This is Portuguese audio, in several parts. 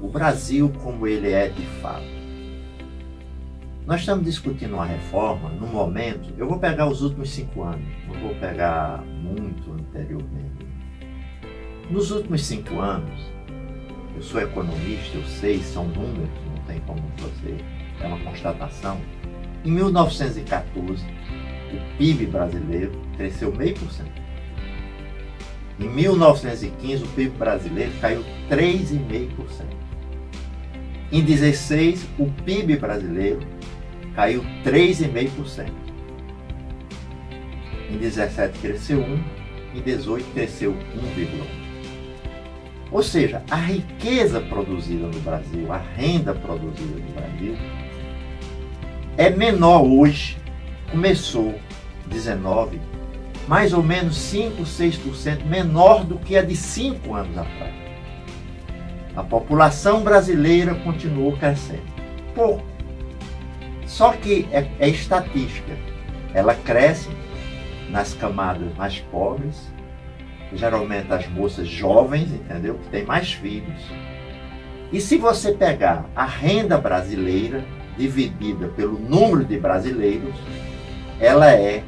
o Brasil como ele é de fato. Nós estamos discutindo uma reforma no momento, eu vou pegar os últimos cinco anos, não vou pegar muito anteriormente. Nos últimos cinco anos, eu sou economista, eu sei, são números, não tem como você, é uma constatação. Em 1914, o PIB brasileiro cresceu meio por cento. Em 1915, o PIB brasileiro caiu 3,5%. Em 16, o PIB brasileiro caiu 3,5%. Em 17 cresceu 1, em 18 cresceu 1,1. Ou seja, a riqueza produzida no Brasil, a renda produzida no Brasil, é menor hoje, começou 19, mais ou menos 5, 6% menor do que a de 5 anos atrás. A população brasileira continuou crescendo. Pouco. Só que é, é estatística. Ela cresce nas camadas mais pobres, geralmente as moças jovens, entendeu? Que têm mais filhos. E se você pegar a renda brasileira dividida pelo número de brasileiros, ela é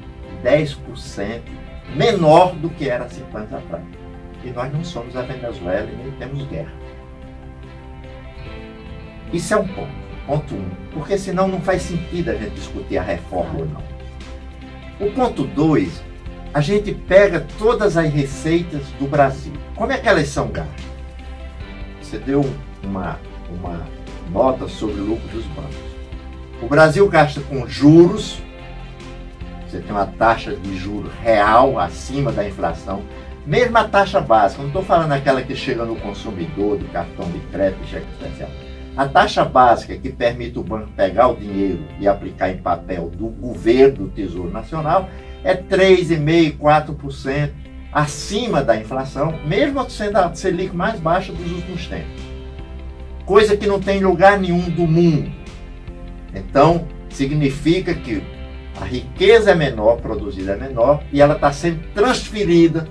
10% menor do que era 50 anos atrás. E nós não somos a Venezuela e nem temos guerra. Isso é um ponto, ponto um, porque senão não faz sentido a gente discutir a reforma ou não. O ponto dois, a gente pega todas as receitas do Brasil. Como é que elas são gastas? Você deu uma, uma nota sobre o lucro dos bancos. O Brasil gasta com juros, você tem uma taxa de juros real acima da inflação, mesmo a taxa básica, não estou falando aquela que chega no consumidor, do cartão de crédito, cheque especial. A taxa básica que permite o banco pegar o dinheiro e aplicar em papel do governo, do Tesouro Nacional, é 3,5%, 4% acima da inflação, mesmo sendo a Selic mais baixa dos últimos tempos. Coisa que não tem lugar nenhum do mundo. Então, significa que a riqueza é menor, produzida é menor, e ela está sendo transferida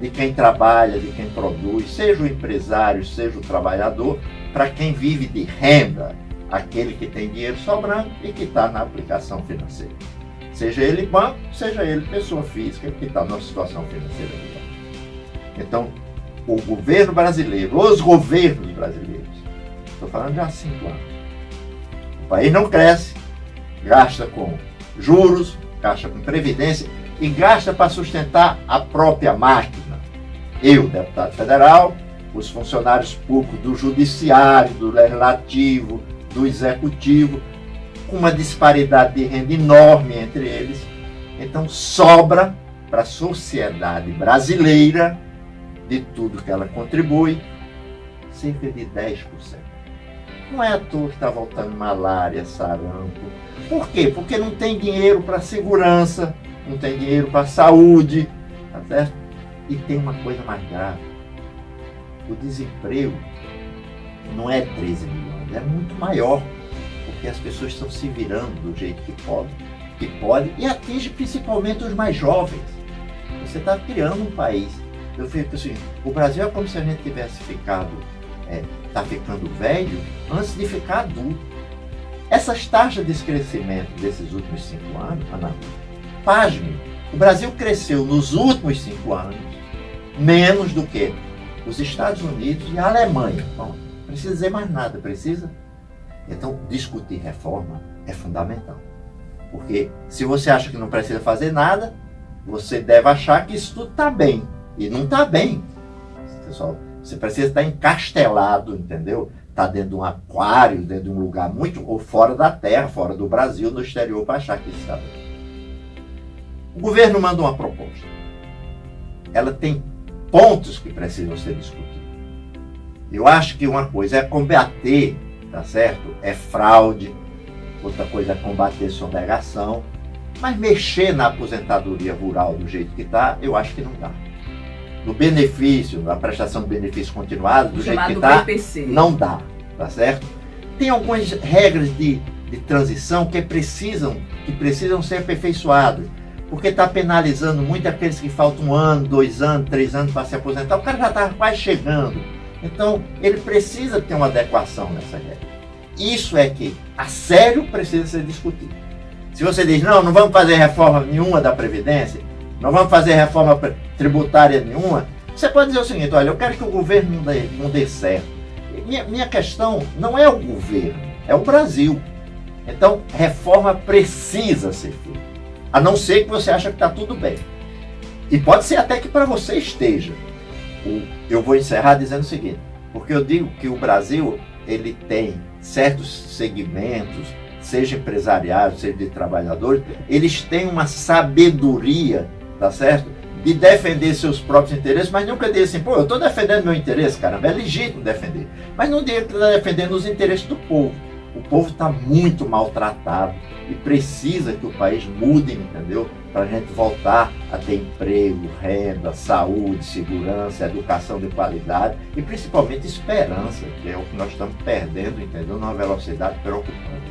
de quem trabalha, de quem produz, seja o empresário, seja o trabalhador, para quem vive de renda, aquele que tem dinheiro sobrando e que está na aplicação financeira. Seja ele banco, seja ele pessoa física que está numa situação financeira melhor. Então, o governo brasileiro, os governos brasileiros, estou falando de há cinco anos, o país não cresce, gasta com juros, gasta com previdência e gasta para sustentar a própria máquina. Eu, deputado federal, os funcionários públicos do judiciário, do legislativo, do executivo, com uma disparidade de renda enorme entre eles. Então sobra para a sociedade brasileira, de tudo que ela contribui, cerca de 10%. Não é à toa que está voltando malária, sarampo. Por quê? Porque não tem dinheiro para segurança, não tem dinheiro para saúde, tá certo? E tem uma coisa mais grave. O desemprego não é 13 milhões, é muito maior, porque as pessoas estão se virando do jeito que podem, que pode e atinge principalmente os mais jovens. Você está criando um país. Eu fico assim, o Brasil é como se a gente tivesse ficado é, está ficando velho antes de ficar adulto. Essas taxas de crescimento desses últimos cinco anos, Ana, pasme, o Brasil cresceu nos últimos cinco anos menos do que os Estados Unidos e a Alemanha. Bom, precisa dizer mais nada, precisa? Então, discutir reforma é fundamental. Porque se você acha que não precisa fazer nada, você deve achar que isso tudo está bem. E não está bem. Pessoal, você precisa estar encastelado, entendeu? Está dentro de um aquário, dentro de um lugar muito. ou fora da terra, fora do Brasil, no exterior, para achar que está bem. O governo manda uma proposta. Ela tem pontos que precisam ser discutidos. Eu acho que uma coisa é combater, tá certo? É fraude, outra coisa é combater sonegação, mas mexer na aposentadoria rural do jeito que está, eu acho que não dá no benefício, na prestação de benefício continuado, do jeito que está, não dá, tá certo? Tem algumas regras de, de transição que precisam, que precisam ser aperfeiçoadas, porque está penalizando muito aqueles que faltam um ano, dois anos, três anos para se aposentar. O cara já está quase chegando. Então, ele precisa ter uma adequação nessa regra. Isso é que, a sério, precisa ser discutido. Se você diz, não, não vamos fazer reforma nenhuma da Previdência, não vamos fazer reforma tributária nenhuma, você pode dizer o seguinte, olha, eu quero que o governo não dê, não dê certo. Minha, minha questão não é o governo, é o Brasil. Então, reforma precisa ser feita. A não ser que você acha que está tudo bem. E pode ser até que para você esteja. Eu vou encerrar dizendo o seguinte, porque eu digo que o Brasil ele tem certos segmentos, seja empresariais, seja de trabalhadores, eles têm uma sabedoria, tá certo? De defender seus próprios interesses, mas nunca dizer assim, pô, eu estou defendendo meu interesse, caramba, é legítimo defender. Mas não diga que está defendendo os interesses do povo. O povo está muito maltratado e precisa que o país mude, entendeu? Para a gente voltar a ter emprego, renda, saúde, segurança, educação de qualidade e principalmente esperança, que é o que nós estamos perdendo, entendeu? Numa velocidade preocupante.